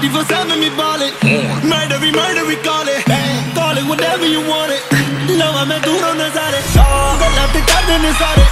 24-7 me ballin' Murder, murder, we call it. Call it whatever you want it. I'm through, it.